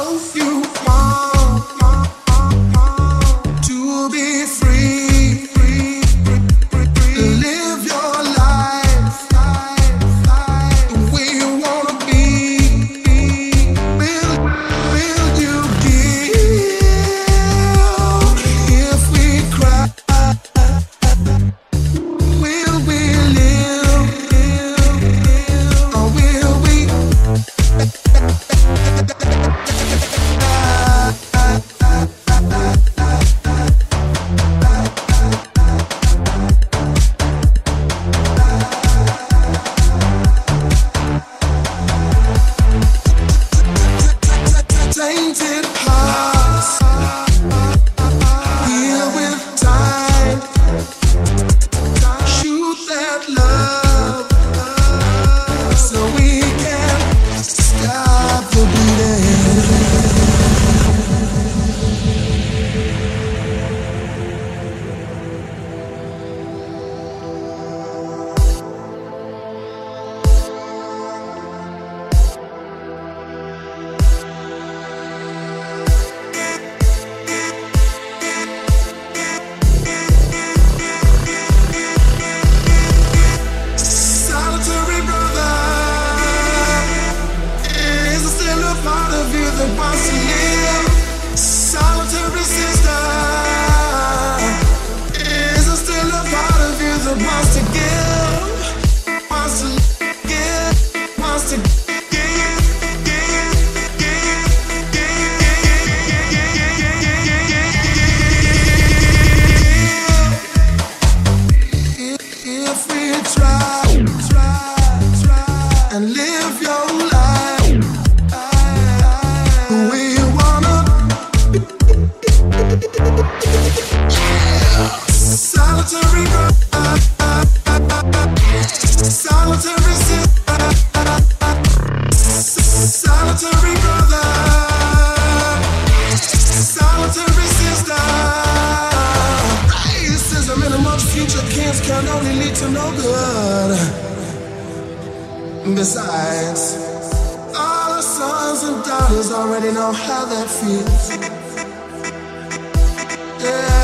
Oh, you want. So many much future kids can only lead to no good. Besides, all the sons and daughters already know how that feels. Yeah.